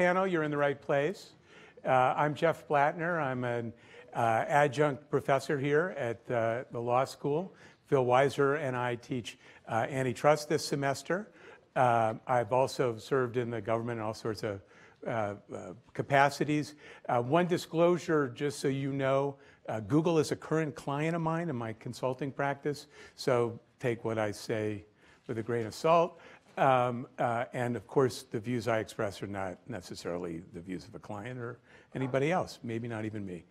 panel, you're in the right place. Uh, I'm Jeff Blattner. I'm an uh, adjunct professor here at uh, the law school. Phil Weiser and I teach uh, antitrust this semester. Uh, I've also served in the government in all sorts of uh, capacities. one disclosure, just so you know, Google is a current client of mine in my consulting practice, so take what I say with a grain of salt. Um, uh, and of course, the views I express are not necessarily the views of a client or anybody else, maybe not even me.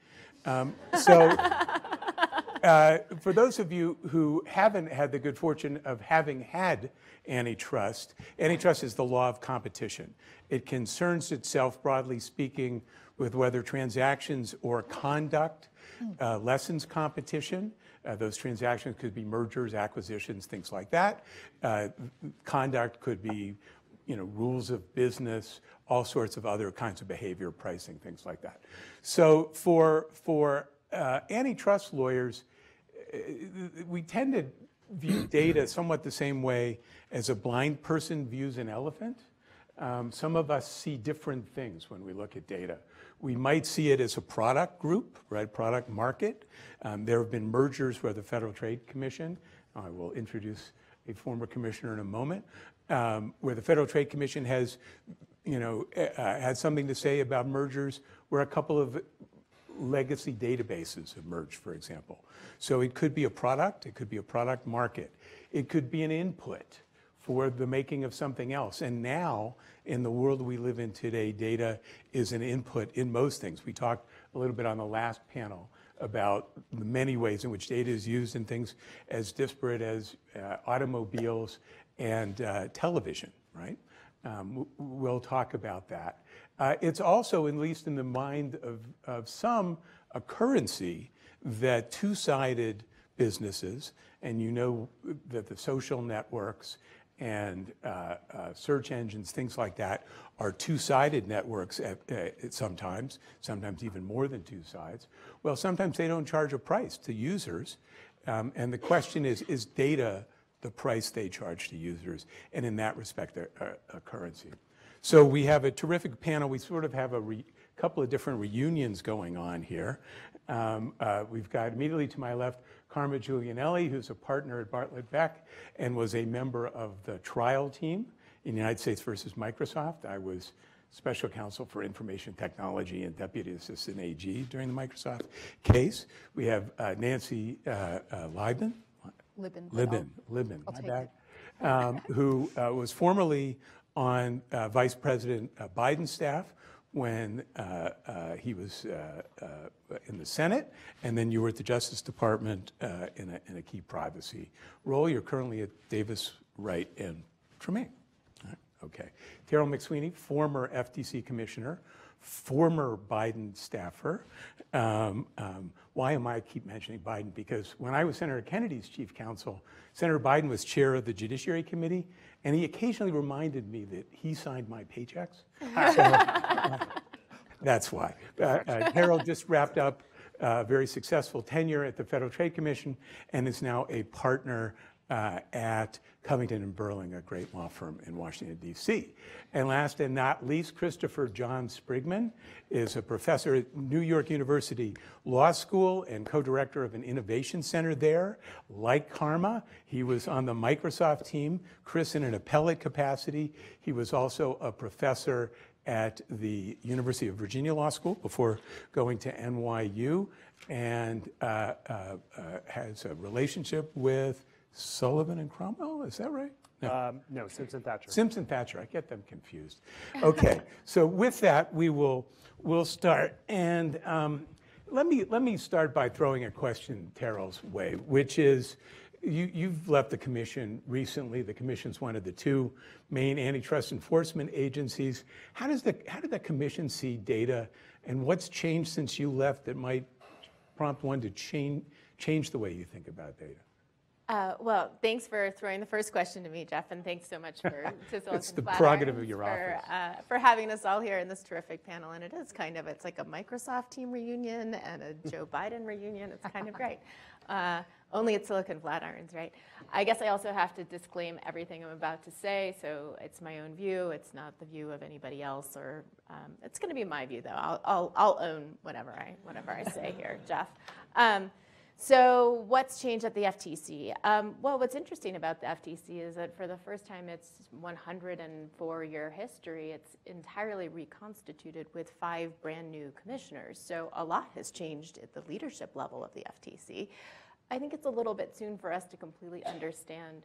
Um, so, uh, for those of you who haven't had the good fortune of having had antitrust, antitrust is the law of competition. It concerns itself, broadly speaking, with whether transactions or conduct uh, lessens competition. Uh, those transactions could be mergers, acquisitions, things like that. Uh, conduct could be, you know, rules of business, all sorts of other kinds of behavior, pricing, things like that. So for for uh, antitrust lawyers, uh, we tend to view data somewhat the same way as a blind person views an elephant. Um, some of us see different things when we look at data. We might see it as a product group, right? Product market. Um, there have been mergers where the Federal Trade Commission, I will introduce a former commissioner in a moment, um, where the Federal Trade Commission has, you know, uh, had something to say about mergers where a couple of legacy databases have merged, for example. So it could be a product, it could be a product market, it could be an input for the making of something else. And now, in the world we live in today, data is an input in most things. We talked a little bit on the last panel about the many ways in which data is used in things as disparate as uh, automobiles and uh, television, right? Um, we'll talk about that. Uh, it's also, at least in the mind of, of some, a currency that two-sided businesses, and you know that the social networks and uh, uh, search engines, things like that, are two-sided networks at, at sometimes, sometimes even more than two sides. Well, sometimes they don't charge a price to users. Um, and the question is, is data the price they charge to users? And in that respect, a, a, a currency. So we have a terrific panel. We sort of have a couple of different reunions going on here. Um, uh, we've got immediately to my left Karma Giulianelli, who's a partner at Bartlit Beck and was a member of the trial team in United States versus Microsoft. I was special counsel for information technology and deputy assistant AG during the Microsoft case. We have uh, Nancy uh, uh, Liebman. Libin. Libin, Libin, my bad. Um, who uh, was formerly on uh, Vice President uh, Biden's staff, when uh, uh, he was uh, uh, in the Senate, and then you were at the Justice Department uh, in a, in, a, key privacy role. You're currently at Davis, Wright, and Tremaine. Right. Okay. Terrell McSweeny, former FTC commissioner, former Biden staffer. Um, um, why am I keep mentioning Biden? Because when I was Senator Kennedy's chief counsel, Senator Biden was chair of the Judiciary Committee, and he occasionally reminded me that he signed my paychecks. so, uh, that's why. Uh, uh, Terrell just wrapped up a very successful tenure at the Federal Trade Commission and is now a partner uh, at Covington and Burling, a great law firm in Washington, D.C. And last and not least, Christopher Jon Sprigman is a professor at New York University Law School and co-director of an innovation center there. Like Karma, he was on the Microsoft team, Chris in an appellate capacity. He was also a professor at the University of Virginia Law School before going to NYU and uh, uh, uh, has a relationship with Sullivan and Cromwell, is that right? No. Um, no, Simpson Thacher. Simpson Thacher, I get them confused. Okay, so with that, we will we'll start. And um, let me let me start by throwing a question Terrell's way, which is, you, you've left the commission recently. The commission's one of the two main antitrust enforcement agencies. How does the how did the commission see data, and what's changed since you left that might prompt one to change change the way you think about data? Uh, well, thanks for throwing the first question to me, Jeff, and thanks so much for to It's the prerogative of your for, office. Uh, for having us all here in this terrific panel. And it is kind of, it's like a Microsoft team reunion and a Joe Biden reunion. It's kind of great. Uh, Only at Silicon Flatirons, right? I guess I also have to disclaim everything I'm about to say, so it's my own view. It's not the view of anybody else, or um, it's going to be my view, though. I'll, I'll, I'll own whatever I, whatever I say here, Jeff. Um, so what's changed at the FTC? Um, well, what's interesting about the FTC is that for the first time in its 104-year history, it's entirely reconstituted with five brand new commissioners. So a lot has changed at the leadership level of the FTC. I think it's a little bit soon for us to completely understand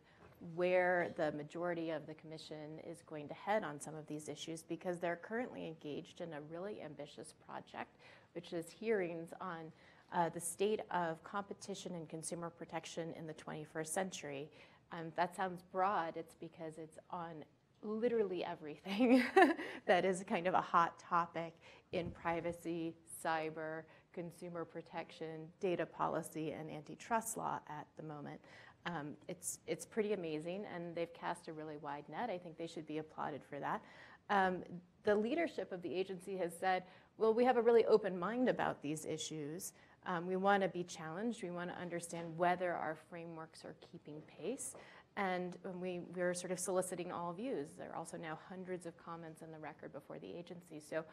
where the majority of the commission is going to head on some of these issues because they're currently engaged in a really ambitious project, which is hearings on uh, the state of competition and consumer protection in the 21st century. Um, that sounds broad, it's because it's on literally everything that is kind of a hot topic in privacy, cyber, consumer protection, data policy, and antitrust law at the moment. Um, it's, it's pretty amazing, and they've cast a really wide net. I think they should be applauded for that. Um, the leadership of the agency has said, well, we have a really open mind about these issues. Um, we want to be challenged. We want to understand whether our frameworks are keeping pace. And we, we're sort of soliciting all views. There are also now hundreds of comments in the record before the agency. So,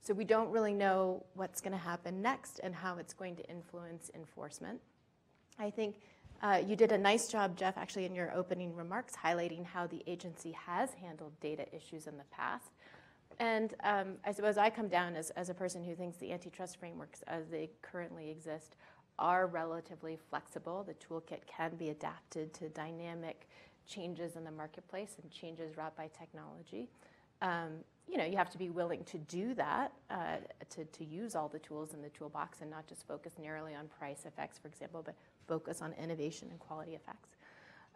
so we don't really know what's going to happen next and how it's going to influence enforcement. I think uh, you did a nice job, Jeff, actually, in your opening remarks, highlighting how the agency has handled data issues in the past. And um, I suppose I come down as, as a person who thinks the antitrust frameworks as they currently exist are relatively flexible. The toolkit can be adapted to dynamic changes in the marketplace and changes wrought by technology. Um, you know, you have to be willing to do that, uh, to, to use all the tools in the toolbox and not just focus narrowly on price effects, for example, but focus on innovation and quality effects.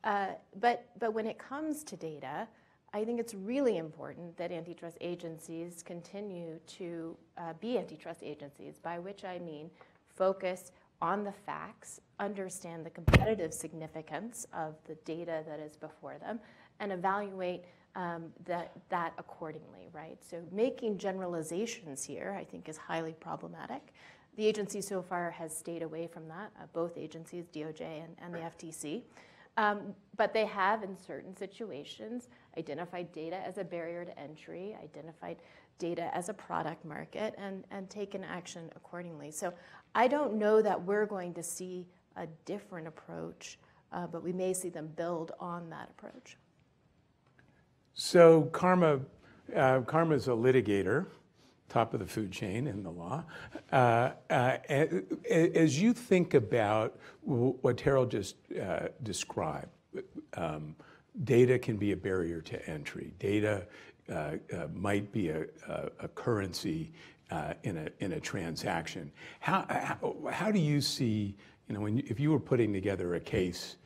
Uh, but, but when it comes to data, I think it's really important that antitrust agencies continue to uh, be antitrust agencies, by which I mean focus on the facts, understand the competitive significance of the data that is before them, and evaluate um, that, that accordingly, right? So making generalizations here, I think, is highly problematic. The agency so far has stayed away from that, uh, both agencies, DOJ and, and the FTC. Um, but they have, in certain situations, identified data as a barrier to entry, identified data as a product market, and, and taken action accordingly. So I don't know that we're going to see a different approach, uh, but we may see them build on that approach. So Karma, uh, Karma is a litigator, top of the food chain in the law. Uh, uh, as you think about what Terrell just uh, described, um, data can be a barrier to entry. Data uh, uh, might be a, a, a currency uh, in, a, in a transaction. How, how, how, do you see, you know, when, if you were putting together a case,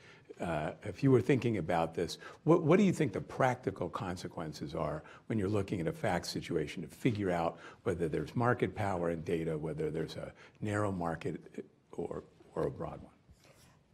uh, if you were thinking about this, what, what do you think the practical consequences are when you're looking at a fact situation to figure out whether there's market power in data, whether there's a narrow market or, or a broad one?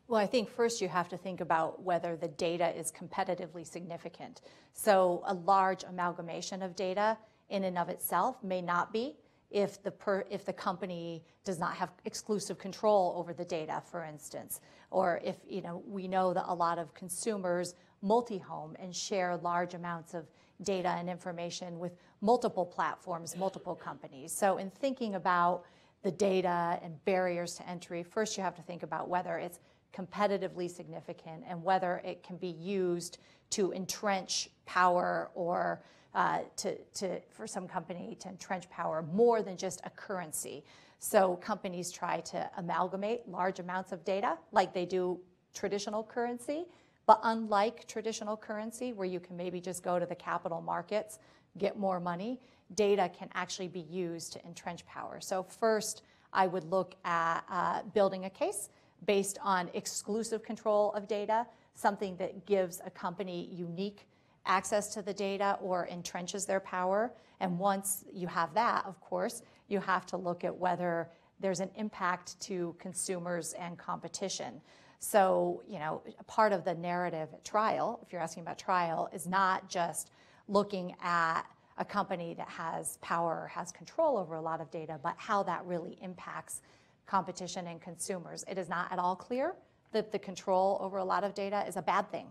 Well, I think first you have to think about whether the data is competitively significant. So a large amalgamation of data in and of itself may not be if the, per, if the company does not have exclusive control over the data, for instance, or if you know we know that a lot of consumers multi-home and share large amounts of data and information with multiple platforms, multiple companies. So in thinking about the data and barriers to entry, first you have to think about whether it's competitively significant and whether it can be used to entrench power or uh, to, to, for some company to entrench power more than just a currency. So companies try to amalgamate large amounts of data like they do traditional currency. But unlike traditional currency, where you can maybe just go to the capital markets, get more money, data can actually be used to entrench power. So first, I would look at uh, building a case based on exclusive control of data, something that gives a company unique access to the data or entrenches their power. And once you have that, of course, you have to look at whether there's an impact to consumers and competition. So, you know, part of the narrative at trial, if you're asking about trial, is not just looking at a company that has power, has control over a lot of data, but how that really impacts competition and consumers. It is not at all clear that the control over a lot of data is a bad thing.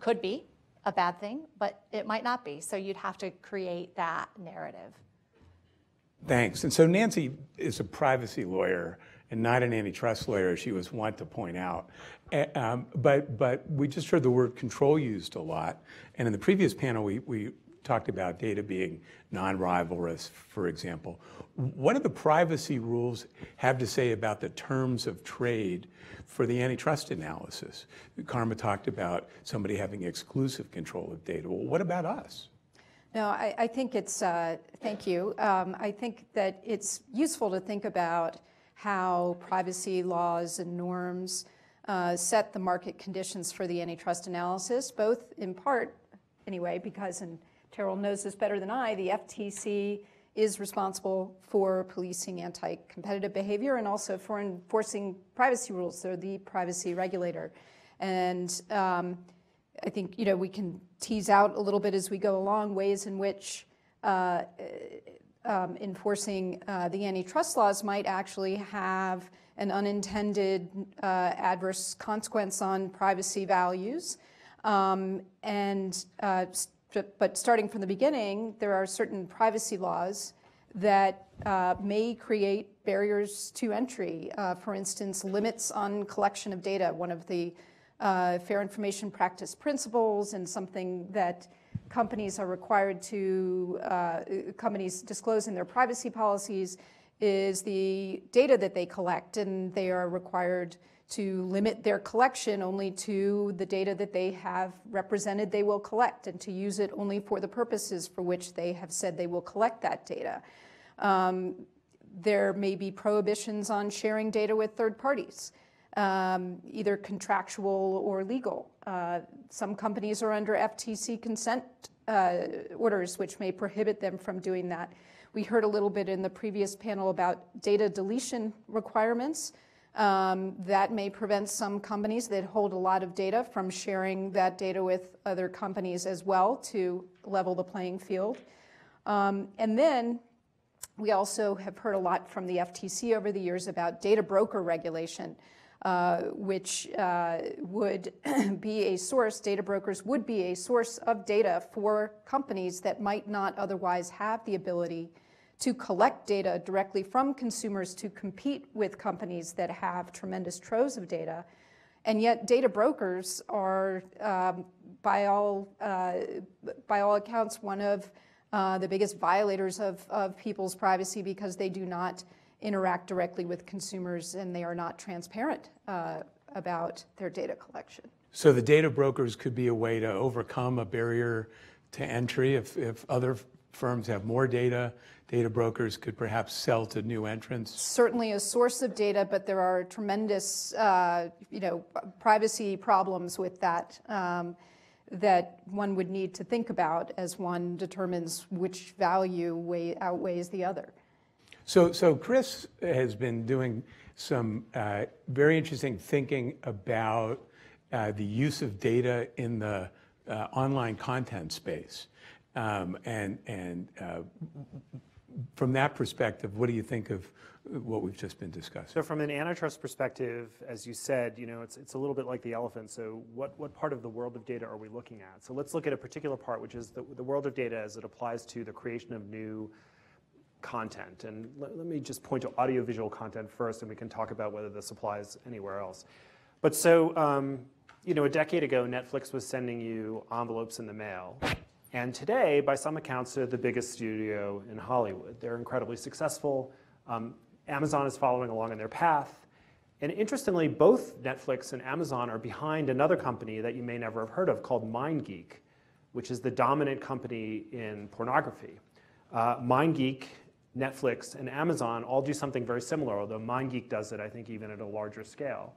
Could be a bad thing, but it might not be. So you'd have to create that narrative. Thanks. And so Nancy is a privacy lawyer and not an antitrust lawyer, she was wont to point out. Um, but, but we just heard the word control used a lot. And in the previous panel, we, we talked about data being non-rivalrous, for example. What do the privacy rules have to say about the terms of trade for the antitrust analysis? Karma talked about somebody having exclusive control of data. Well, what about us? No, I, I think it's, uh, thank you. Um, I think that it's useful to think about how privacy laws and norms uh, set the market conditions for the antitrust analysis, both in part, anyway, because, and Terrell knows this better than I, the FTC is responsible for policing anti competitive behavior and also for enforcing privacy rules. They're the privacy regulator. And um, I think you know we can tease out a little bit as we go along ways in which uh, um, enforcing uh, the antitrust laws might actually have an unintended uh, adverse consequence on privacy values. Um, and uh, st- but starting from the beginning, there are certain privacy laws that uh, may create barriers to entry. Uh, for instance, limits on collection of data. One of the uh, fair information practice principles and something that companies are required to, uh, companies disclose in their privacy policies is the data that they collect, and they are required to limit their collection only to the data that they have represented they will collect and to use it only for the purposes for which they have said they will collect that data. Um, there may be prohibitions on sharing data with third parties um, either contractual or legal. Uh, some companies are under FTC consent uh, orders, which may prohibit them from doing that. We heard a little bit in the previous panel about data deletion requirements. Um, that may prevent some companies that hold a lot of data from sharing that data with other companies as well to level the playing field. Um, and then we also have heard a lot from the FTC over the years about data broker regulation. Uh, which uh, would be a source, data brokers would be a source of data for companies that might not otherwise have the ability to collect data directly from consumers to compete with companies that have tremendous troves of data. And yet, data brokers are, um, by, all, uh, by all accounts, one of uh, the biggest violators of, of people's privacy because they do not interact directly with consumers and they are not transparent uh, about their data collection. So the data brokers could be a way to overcome a barrier to entry. If, if other firms have more data, data brokers could perhaps sell to new entrants. Certainly a source of data, but there are tremendous, uh, you know, privacy problems with that. Um, that one would need to think about as one determines which value way, outweighs the other. So, so Chris has been doing some uh, very interesting thinking about uh, the use of data in the uh, online content space. Um, and and uh, from that perspective, what do you think of what we've just been discussing? So from an antitrust perspective, as you said, you know, it's, it's a little bit like the elephant. So what, what part of the world of data are we looking at? So let's look at a particular part, which is the, the world of data as it applies to the creation of new content. And let, let, me just point to audiovisual content first, and we can talk about whether this applies anywhere else. But so, um, you know, a decade ago, Netflix was sending you envelopes in the mail. And today, by some accounts, they're the biggest studio in Hollywood. They're incredibly successful. Um, Amazon is following along in their path. And interestingly, both Netflix and Amazon are behind another company that you may never have heard of called MindGeek, which is the dominant company in pornography. Uh, MindGeek Netflix, and Amazon all do something very similar, although MindGeek does it, I think, even at a larger scale,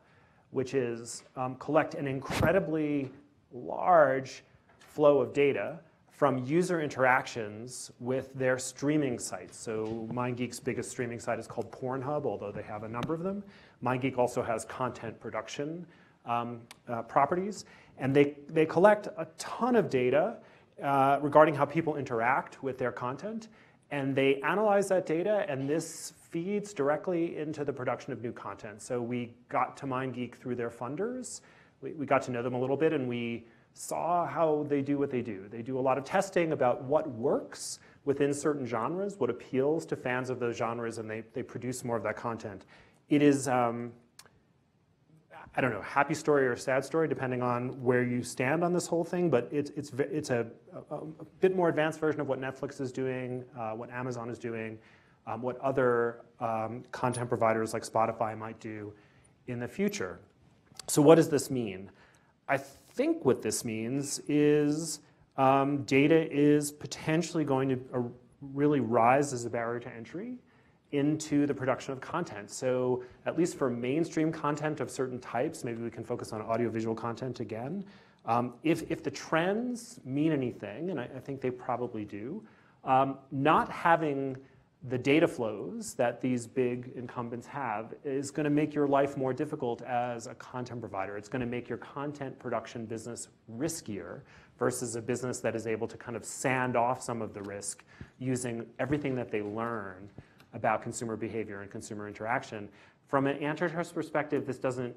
which is um, collect an incredibly large flow of data from user interactions with their streaming sites. So MindGeek's biggest streaming site is called Pornhub, although they have a number of them. MindGeek also has content production um, uh, properties, and they, they collect a ton of data uh, regarding how people interact with their content and they analyze that data, and this feeds directly into the production of new content. So we got to MindGeek through their funders. We, we got to know them a little bit, and we saw how they do what they do. They do a lot of testing about what works within certain genres, what appeals to fans of those genres, and they, they produce more of that content. It is, um, I don't know, happy story or sad story, depending on where you stand on this whole thing, but it's, it's, it's a, a, a bit more advanced version of what Netflix is doing, uh, what Amazon is doing, um, what other um, content providers like Spotify might do in the future. So, what does this mean? I think what this means is um, data is potentially going to uh, really rise as a barrier to entry into the production of content. So, at least for mainstream content of certain types, maybe we can focus on audiovisual content again. Um, if, if the trends mean anything, and I, I think they probably do, um, not having the data flows that these big incumbents have is going to make your life more difficult as a content provider. It's going to make your content production business riskier versus a business that is able to kind of sand off some of the risk using everything that they learn about consumer behavior and consumer interaction. From an antitrust perspective, this doesn't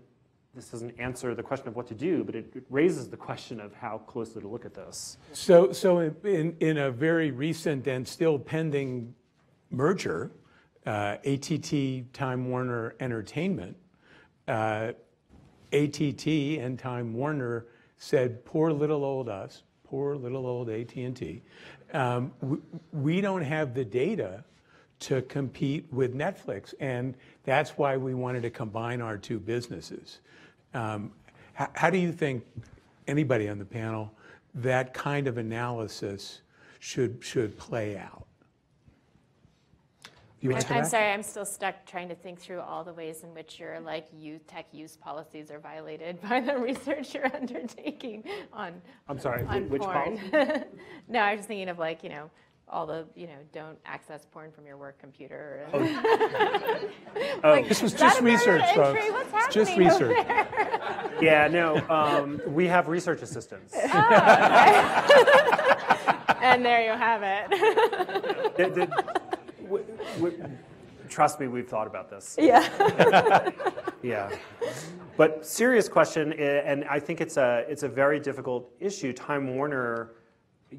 this doesn't answer the question of what to do, but it, raises the question of how closely to look at this. So, so in- in, in a very recent and still pending merger, uh, ATT Time Warner Entertainment, uh, ATT and Time Warner said, "Poor little old us, poor little old AT&T. Um, we, we don't have the data to compete with Netflix, and that's why we wanted to combine our two businesses." Um, how, how do you think anybody on the panel that kind of analysis should should play out? You I'm, I'm that? sorry, I'm still stuck trying to think through all the ways in which your like youth tech use policies are violated by the research you're undertaking on. I'm sorry, on which porn. policy? no, I was just thinking of like you know all the you know don't access porn from your work computer. Oh. and- Oh, This was just a barrier to research, entry? folks. What's It's just research. yeah, no, um, we have research assistants. And there you have it. The- the- w- w- trust me, we've thought about this. yeah. Yeah. But serious question, and I think it's a it's a very difficult issue. Time Warner,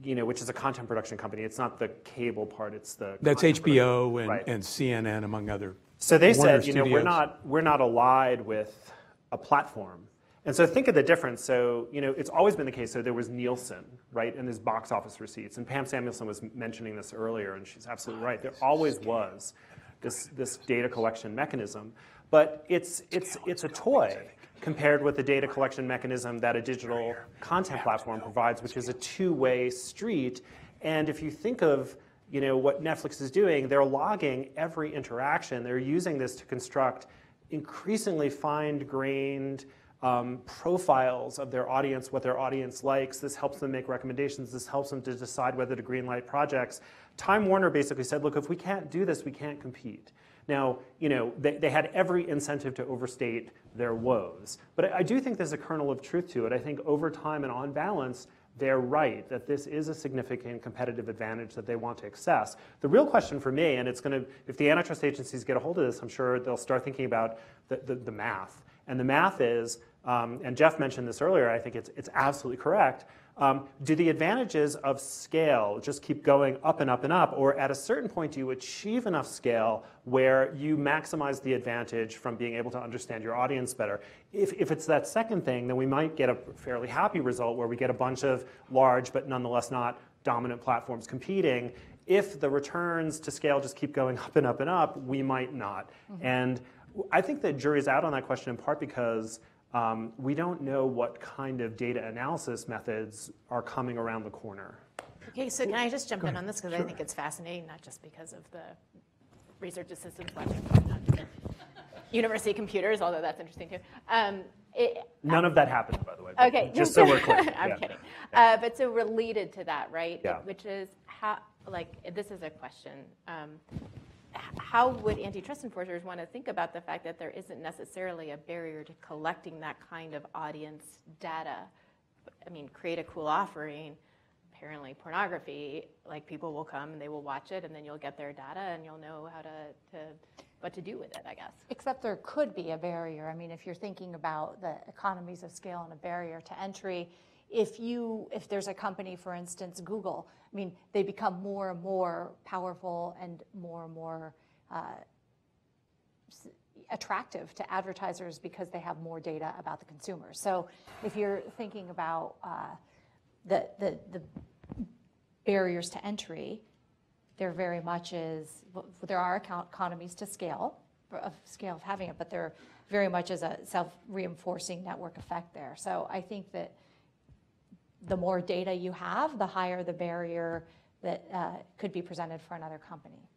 you know, which is a content production company. It's not the cable part. It's the That's HBO and, Right. and CNN, among other. So they Warner said, you know, we're not we're not allied with a platform. And so think of the difference. So, you know, it's always been the case. So there was Nielsen, right, and there's box office receipts. And Pam Samuelson was mentioning this earlier, and she's absolutely right. There always was this, this data collection mechanism. But it's, it's, it's a toy compared with the data collection mechanism that a digital content platform provides, which is a two-way street. And if you think of you know, what Netflix is doing, they're logging every interaction. They're using this to construct increasingly fine-grained um, profiles of their audience, what their audience likes. This helps them make recommendations. This helps them to decide whether to greenlight projects. Time Warner basically said, look, if we can't do this, we can't compete. Now, you know, they, they had every incentive to overstate their woes. But I, I do think there's a kernel of truth to it. I think over time and on balance, they're right that this is a significant competitive advantage that they want to access. The real question for me, and it's going to, if the antitrust agencies get a hold of this, I'm sure they'll start thinking about the, the, the math. And the math is, um, and Jeff mentioned this earlier, I think it's, it's absolutely correct. Um, do the advantages of scale just keep going up and up and up, or at a certain point do you achieve enough scale where you maximize the advantage from being able to understand your audience better? If, if it's that second thing, then we might get a fairly happy result where we get a bunch of large but nonetheless not dominant platforms competing. If the returns to scale just keep going up and up and up, we might not. And I think the jury's out on that question in part because we don't know what kind of data analysis methods are coming around the corner. Okay, so can I just jump in on this because I think it's fascinating, not just because of the research assistants watching university computers, although that's interesting too. Um, it, None of that happened, by the way. Okay. Just so we're clear. I'm Yeah. kidding. Uh, but so related to that, right? Yeah. Which is how, like, this is a question. Um, how would antitrust enforcers want to think about the fact that there isn't necessarily a barrier to collecting that kind of audience data? I mean, create a cool offering, Apparently, pornography, like people will come and they will watch it, and then you'll get their data, and you'll know how to, to what to do with it, I guess. Except there could be a barrier. I mean, if you're thinking about the economies of scale and a barrier to entry, if you, if there's a company, for instance, Google, I mean, they become more and more powerful and more and more uh, attractive to advertisers because they have more data about the consumer. So if you're thinking about uh, the, the, the barriers to entry, there very much is, there are econ- economies to scale, of scale of having it, but there very much is a self-reinforcing network effect there. So I think that the more data you have, the higher the barrier that uh, could be presented for another company.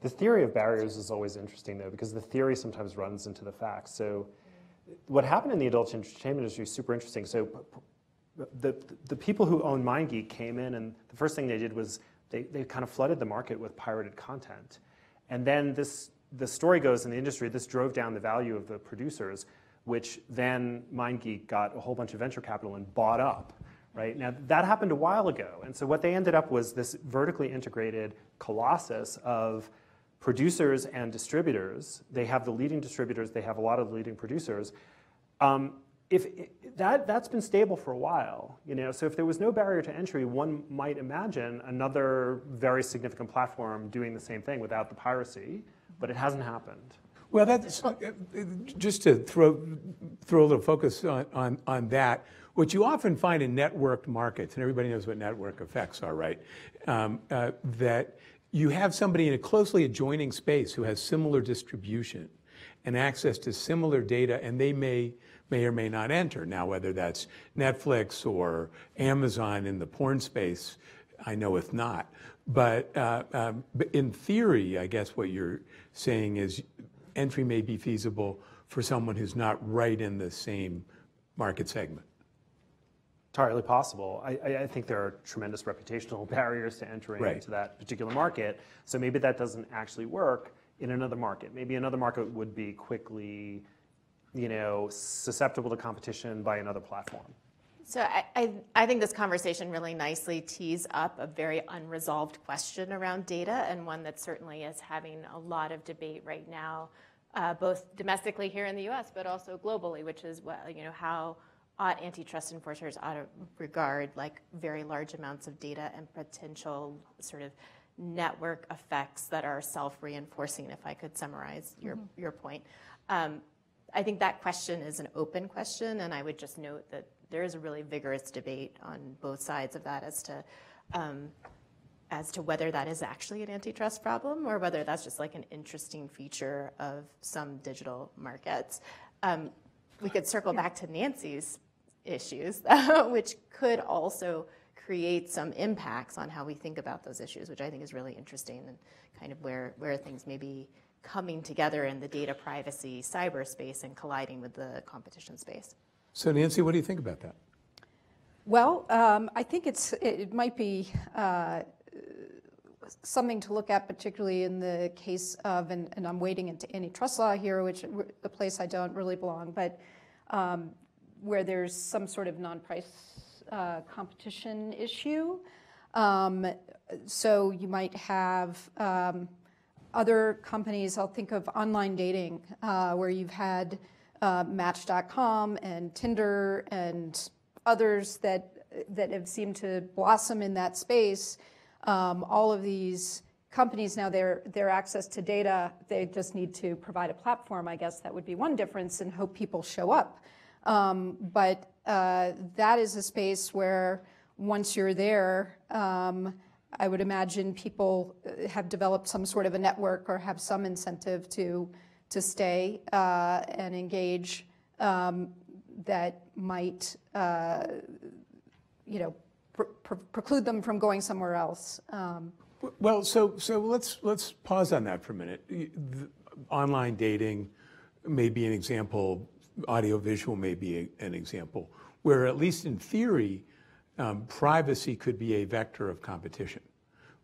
The theory of barriers is always interesting, though, because the theory sometimes runs into the facts. So, what happened in the adult entertainment industry is super interesting. So, the, the people who own MindGeek came in, and the first thing they did was they, they kind of flooded the market with pirated content. And then this, the story goes in the industry, this drove down the value of the producers, which then MindGeek got a whole bunch of venture capital and bought up. Right now, that happened a while ago, and so what they ended up was this vertically integrated colossus of producers and distributors. They have the leading distributors. They have a lot of the leading producers. Um, if that that's been stable for a while, you know, so if there was no barrier to entry, one might imagine another very significant platform doing the same thing without the piracy, but it hasn't happened. Well, that's, uh, just to throw, throw a little focus on, on, on that, what you often find in networked markets, and everybody knows what network effects are, right? Um, uh, that you have somebody in a closely adjoining space who has similar distribution and access to similar data, and they may, may or may not enter. Now, whether that's Netflix or Amazon in the porn space, I know if not. But, uh, um, but in theory, I guess what you're saying is entry may be feasible for someone who's not right in the same market segment. Entirely possible. I, I, I think there are tremendous reputational barriers to entering Right. into that particular market. So maybe that doesn't actually work in another market. Maybe another market would be quickly, you know, susceptible to competition by another platform. So I, I, I think this conversation really nicely tees up a very unresolved question around data and one that certainly is having a lot of debate right now, uh, both domestically here in the U.S. but also globally, which is what you know how ought antitrust enforcers ought to regard like very large amounts of data and potential sort of network effects that are self-reinforcing. If I could summarize your your point. Um, I think that question is an open question, and I would just note that there is a really vigorous debate on both sides of that as to um, as to whether that is actually an antitrust problem or whether that's just like an interesting feature of some digital markets. Um, we could circle back to Nancy's issues, which could also create some impacts on how we think about those issues, which I think is really interesting and kind of where, where things may be coming together in the data privacy cyberspace and colliding with the competition space. So Nancy, what do you think about that? Well, um, I think it's, it might be uh, something to look at, particularly in the case of, and, and I'm wading into antitrust law here, which the place I don't really belong, but um, where there's some sort of non-price uh, competition issue. Um, so you might have um, other companies, I'll think of online dating, uh, where you've had uh, Match.com and Tinder and others that that have seemed to blossom in that space. Um, all of these companies now, their their access to data, they just need to provide a platform. I guess that would be one difference, and hope people show up. Um, but uh, that is a space where once you're there, um, I would imagine people uh, have developed some sort of a network or have some incentive to to stay uh, and engage um, that might, uh, you know, pr- pr- preclude them from going somewhere else. Um, Well, so so let's let's pause on that for a minute. The Online dating may be an example. Audiovisual may be a- an example where, at least in theory, um, privacy could be a vector of competition,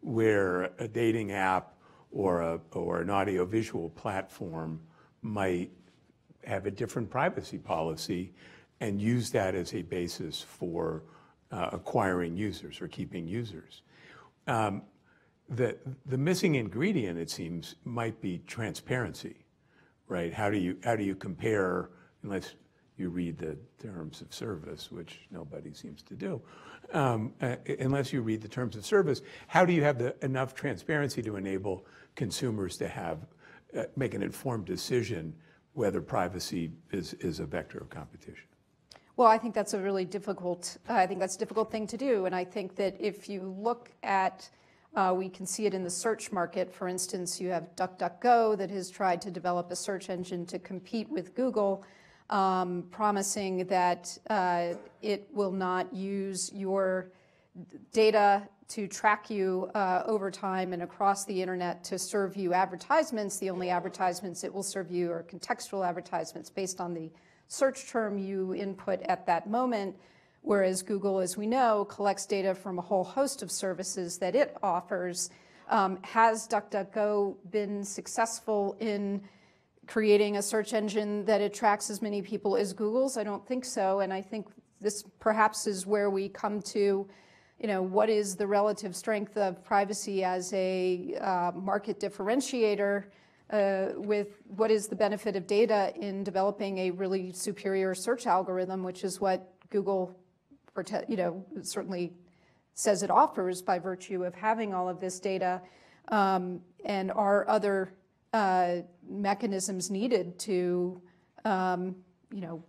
where a dating app or a or an audiovisual platform might have a different privacy policy and use that as a basis for uh, acquiring users or keeping users. Um, the, the missing ingredient, it seems, might be transparency, right? How do you, how do you compare, unless you read the terms of service, which nobody seems to do, um, uh, unless you read the terms of service, how do you have the, enough transparency to enable consumers to have, uh, make an informed decision whether privacy is, is a vector of competition? Well, I think that's a really difficult, I think that's a difficult thing to do. And I think that if you look at, uh, we can see it in the search market. For instance, you have DuckDuckGo that has tried to develop a search engine to compete with Google, um, promising that uh, it will not use your data to track you uh, over time and across the internet to serve you advertisements. The only advertisements it will serve you are contextual advertisements based on the search term you input at that moment. Whereas Google, as we know, collects data from a whole host of services that it offers. Um, has DuckDuckGo been successful in creating a search engine that attracts as many people as Google's? I don't think so. And I think this perhaps is where we come to you know, what is the relative strength of privacy as a uh, market differentiator with what is the benefit of data in developing a really superior search algorithm, which is what Google, you know, certainly says it offers by virtue of having all of this data, um, and are other uh, mechanisms needed to, um, you know,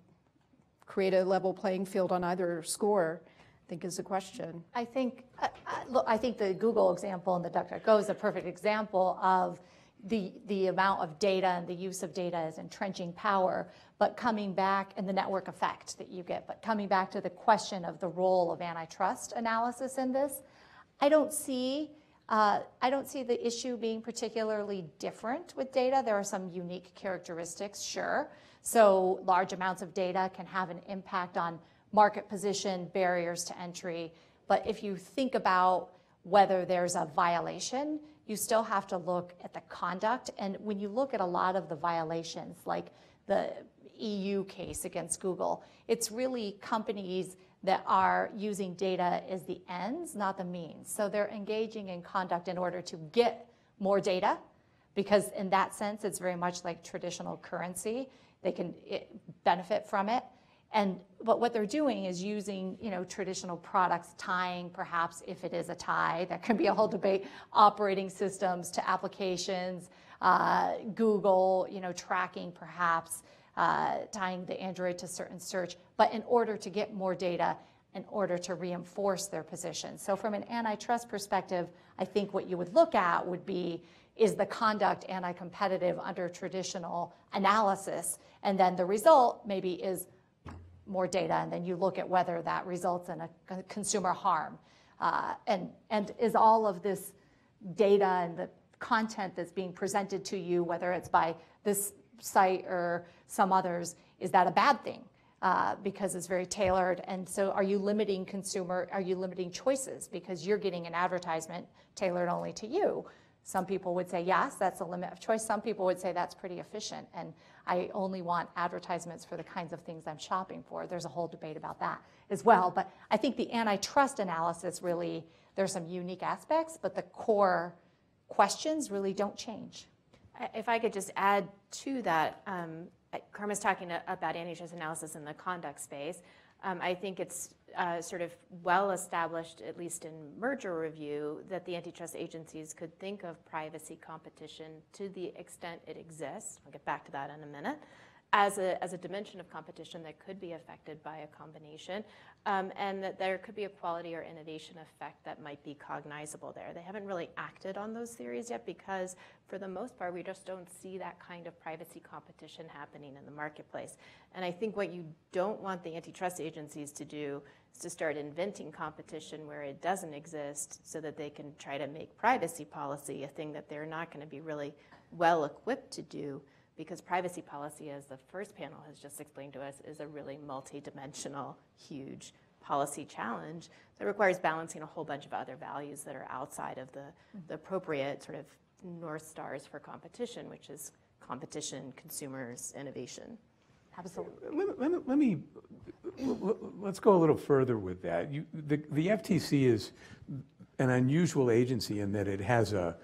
create a level playing field on either score I think is the question. I think, uh, uh, look, I think the Google example and the DuckDuckGo is a perfect example of the, the amount of data and the use of data is entrenching power, but coming back and the network effect that you get, but coming back to the question of the role of antitrust analysis in this, I don't see uh, I don't see the issue being particularly different with data. There are some unique characteristics, sure. So large amounts of data can have an impact on market position, barriers to entry. But if you think about whether there's a violation, you still have to look at the conduct. And when you look at a lot of the violations, like the EU case against Google, it's really companies that are using data as the ends, not the means. So they're engaging in conduct in order to get more data, because in that sense, it's very much like traditional currency. They can benefit from it. And but what they're doing is using you know traditional products, tying perhaps if it is a tie, that can be a whole debate. Operating systems to applications, uh, Google, you know tracking perhaps, uh, tying the Android to certain search, but in order to get more data, in order to reinforce their position. So from an antitrust perspective, I think what you would look at would be is the conduct anti-competitive under traditional analysis, and then the result maybe is more data, and then you look at whether that results in a consumer harm. Uh, and, and is all of this data and the content that's being presented to you, whether it's by this site or some others, is that a bad thing? Uh, because it's very tailored. And so, are you limiting consumer? Are you limiting choices because you're getting an advertisement tailored only to you? Some people would say yes, that's a limit of choice. Some people would say that's pretty efficient. And I only want advertisements for the kinds of things I'm shopping for. There's a whole debate about that as well. But I think the antitrust analysis really, there's some unique aspects, but the core questions really don't change. If I could just add to that, um, Karma's talking about antitrust analysis in the conduct space. Um, I think it's uh, sort of well established, at least in merger review, that the antitrust agencies could think of privacy competition to the extent it exists. I'll get back to that in a minute as a, as a dimension of competition that could be affected by a combination, um, and that there could be a quality or innovation effect that might be cognizable there. They haven't really acted on those theories yet because, for the most part, we just don't see that kind of privacy competition happening in the marketplace. And I think what you don't want the antitrust agencies to do is to start inventing competition where it doesn't exist so that they can try to make privacy policy a thing that they're not going to be really well equipped to do because privacy policy, as the first panel has just explained to us, is a really multidimensional, huge policy challenge that requires balancing a whole bunch of other values that are outside of the, mm-hmm. the appropriate sort of north stars for competition, which is competition, consumers, innovation. Absolutely. Let, let, let me let's go a little further with that. You, the, the FTC is an unusual agency in that it has a,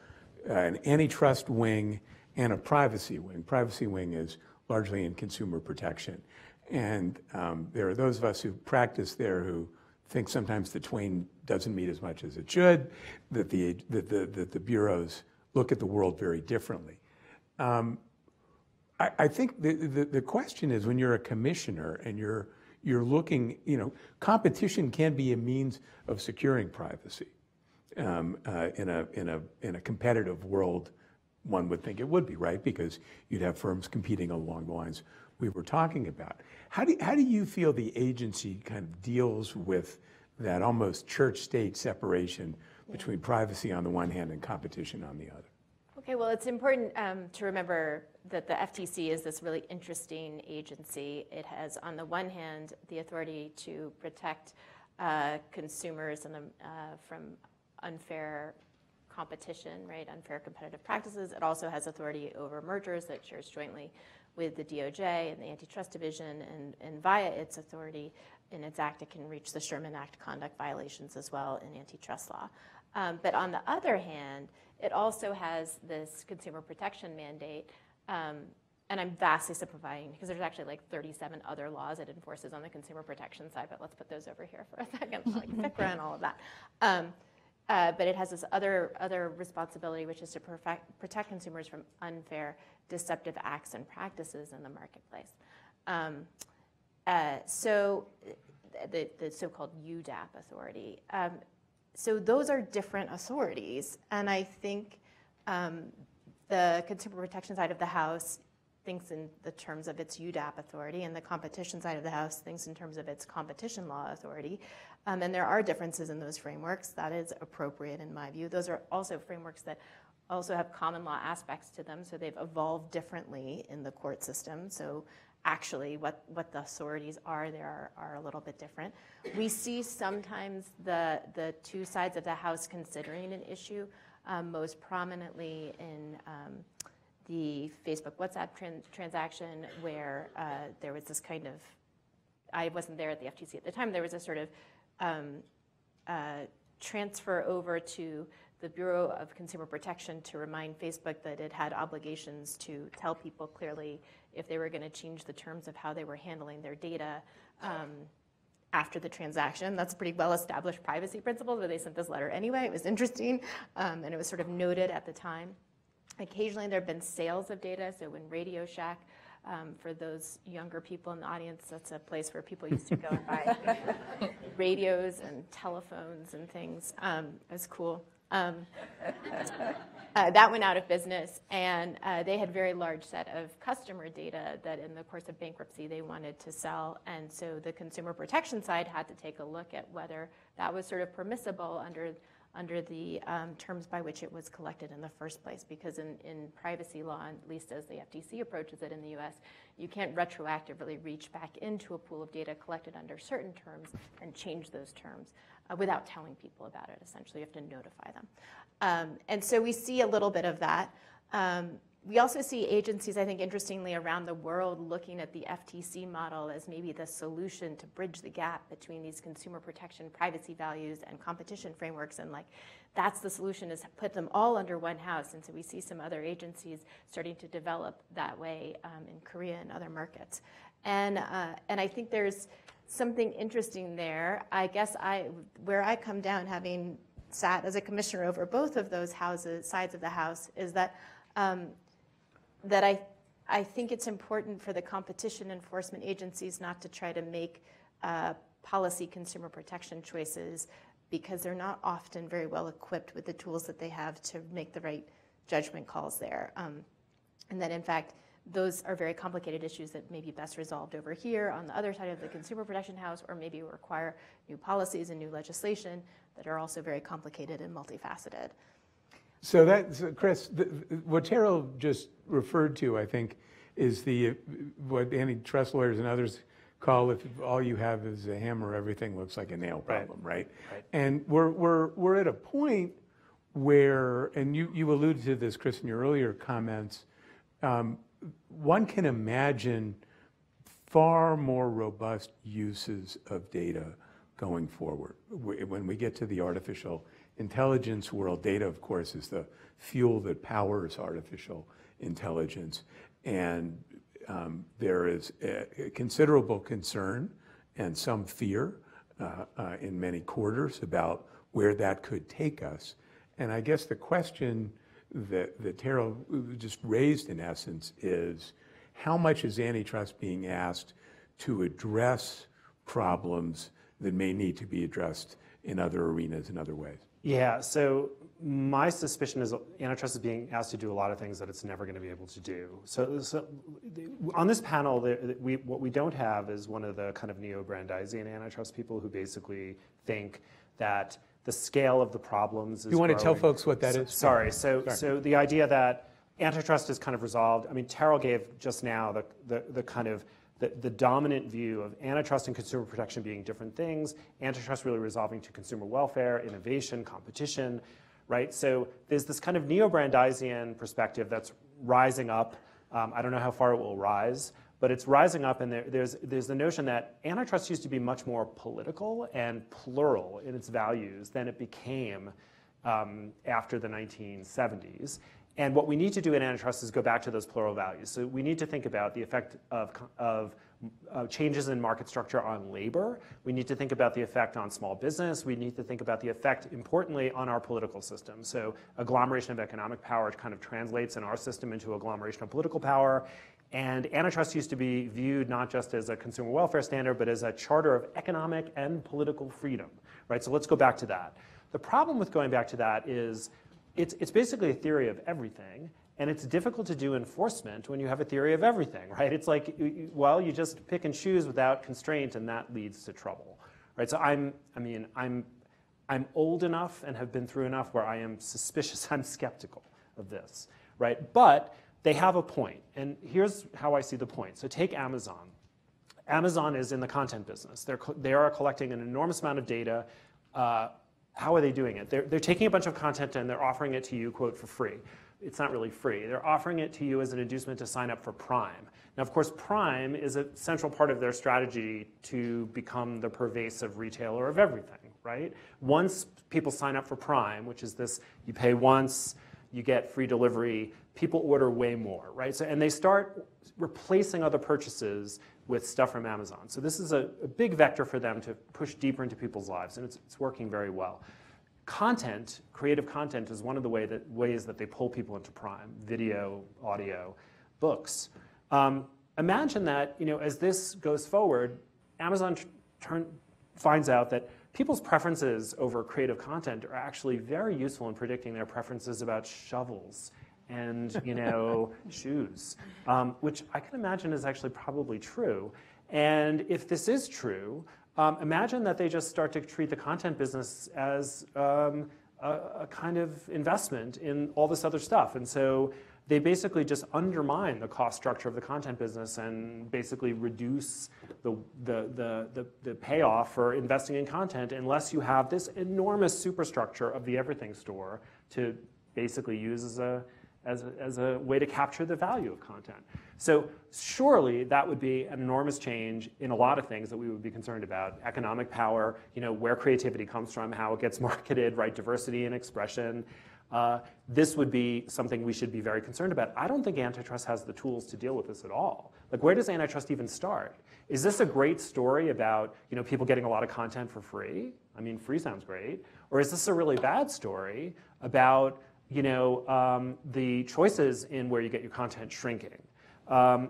an antitrust wing and a privacy wing. Privacy wing is largely in consumer protection. And um, there are those of us who practice there who think sometimes the twain doesn't meet as much as it should, that the, that the, that the bureaus look at the world very differently. Um, I, I think the, the, the question is when you're a commissioner and you're, you're looking, you know, competition can be a means of securing privacy. Um, uh, in, a, in, a, in a competitive world, one would think it would be, right? Because you'd have firms competing along the lines we were talking about. How do, how do you feel the agency kind of deals with that almost church state separation between privacy on the one hand and competition on the other? Okay, well, it's important um, to remember that the FTC is this really interesting agency. It has, on the one hand, the authority to protect uh, consumers and, uh, from unfair competition, right, unfair competitive practices. It also has authority over mergers that shares jointly with the DOJ and the Antitrust Division, and, and via its authority in its act, it can reach the Sherman Act conduct violations as well in antitrust law. Um, but on the other hand, it also has this consumer protection mandate. Um, and I'm vastly simplifying because there's actually like 37 other laws it enforces on the consumer protection side, but let's put those over here for a second, like FCRA and all of that. Um, uh, but it has this other, other responsibility, which is to perfect, protect consumers from unfair, deceptive acts and practices in the marketplace. Um, uh, so the, the so-called UDAP authority. Um, so those are different authorities, and I think um, the consumer protection side of the House thinks in the terms of its UDAP authority, and the competition side of the House thinks in terms of its competition law authority. Um, and there are differences in those frameworks. That is appropriate in my view. Those are also frameworks that also have common law aspects to them, so they've evolved differently in the court system. So actually what, what the authorities are there are, are a little bit different. We see sometimes the, the two sides of the House considering an issue, um, most prominently in um, the Facebook WhatsApp tran- transaction, where uh, there was this kind of, I wasn't there at the FTC at the time, there was a sort of um, uh, transfer over to the Bureau of Consumer Protection to remind Facebook that it had obligations to tell people clearly if they were going to change the terms of how they were handling their data um, after the transaction. That's a pretty well established privacy principle, but they sent this letter anyway. It was interesting, um, and it was sort of noted at the time. Occasionally, there have been sales of data. So when Radio Shack, um, for those younger people in the audience, that's a place where people used to go and buy radios and telephones and things. Um, it was cool. Um, uh, that went out of business, and uh, they had very large set of customer data that, in the course of bankruptcy, they wanted to sell. And so the consumer protection side had to take a look at whether that was sort of permissible under under the um, terms by which it was collected in the first place. Because in, in privacy law, at least as the FTC approaches it in the US, you can't retroactively reach back into a pool of data collected under certain terms and change those terms uh, without telling people about it. Essentially, you have to notify them. Um, and so we see a little bit of that. Um, we also see agencies, I think, interestingly, around the world looking at the FTC model as maybe the solution to bridge the gap between these consumer protection, privacy values, and competition frameworks. And like, that's the solution is put them all under one house. And so we see some other agencies starting to develop that way um, in Korea and other markets. And uh, and I think there's something interesting there. I guess I where I come down, having sat as a commissioner over both of those houses, sides of the house, is that. Um, that I, I think it's important for the competition enforcement agencies not to try to make uh, policy consumer protection choices because they're not often very well equipped with the tools that they have to make the right judgment calls there. Um, and that in fact, those are very complicated issues that may be best resolved over here on the other side of the consumer protection house, or maybe require new policies and new legislation that are also very complicated and multifaceted. So that, so Chris, the, what Terrell just referred to, I think, is the what antitrust lawyers and others call if all you have is a hammer, everything looks like a nail problem, right? Right. And we're we're we're at a point where, and you you alluded to this, Chris, in your earlier comments. Um, one can imagine far more robust uses of data going forward. When we get to the artificial intelligence world, data, of course, is the fuel that powers artificial intelligence. And um, there is a a considerable concern and some fear uh, uh, in many quarters about where that could take us. And I guess the question that, that Tara just raised in essence is how much is antitrust being asked to address problems that may need to be addressed in other arenas in other ways? Yeah, so my suspicion is antitrust is being asked to do a lot of things that it's never going to be able to do. So, so on this panel, there, we, what we don't have is one of the kind of neo-Brandeisian antitrust people who basically think that the scale of the problems is You want to tell folks what that So- is? Sorry, so, Sorry. so the idea that antitrust is kind of resolved, I mean, Terrell gave just now the, the, the kind of the, the dominant view of antitrust and consumer protection being different things, antitrust really resolving to consumer welfare, innovation, competition, right? So there's this kind of neo-Brandeisian perspective that's rising up. Um, I don't know how far it will rise, but it's rising up, and there, there's, there's the notion that antitrust used to be much more political and plural in its values than it became um, after the 1970s. And what we need to do in antitrust is go back to those plural values. So we need to think about the effect of, of uh, changes in market structure on labor. We need to think about the effect on small business. We need to think about the effect, importantly, on our political system. So agglomeration of economic power kind of translates in our system into agglomeration of political power. And antitrust used to be viewed not just as a consumer welfare standard, but as a charter of economic and political freedom, right? So let's go back to that. The problem with going back to that is it's, it's basically a theory of everything, and it's difficult to do enforcement when you have a theory of everything, right? It's like, well, you just pick and choose without constraint, and that leads to trouble, right? So I'm, I mean, I'm, I'm old enough and have been through enough where I am suspicious, I'm skeptical of this, right? But they have a point, and here's how I see the point. So take Amazon. Amazon is in the content business. They're, they are collecting an enormous amount of data. Uh, how are they doing it? They're, they're taking a bunch of content and they're offering it to you, quote, for free. It's not really free. They're offering it to you as an inducement to sign up for Prime. Now, of course, Prime is a central part of their strategy to become the pervasive retailer of everything, right? Once people sign up for Prime, which is this, you pay once, you get free delivery, people order way more, right? So, and they start replacing other purchases with stuff from Amazon. So this is a, a big vector for them to push deeper into people's lives, and it's, it's working very well. Content, creative content, is one of the way that, ways that they pull people into Prime: video, audio, books. Um, imagine that you know as this goes forward, Amazon turn, finds out that people's preferences over creative content are actually very useful in predicting their preferences about shovels and you know shoes, um, which I can imagine is actually probably true. And if this is true, um, imagine that they just start to treat the content business as um, a, a kind of investment in all this other stuff. And so they basically just undermine the cost structure of the content business and basically reduce the, the, the, the, the payoff for investing in content unless you have this enormous superstructure of the everything store to basically use as a, as a, as a way to capture the value of content. So surely that would be an enormous change in a lot of things that we would be concerned about. Economic power, you know, where creativity comes from, how it gets marketed, right? Diversity and expression. Uh, this would be something we should be very concerned about. I don't think antitrust has the tools to deal with this at all. Like, where does antitrust even start? Is this a great story about you know people getting a lot of content for free? I mean, free sounds great. Or is this a really bad story about you know um, the choices in where you get your content shrinking? Um,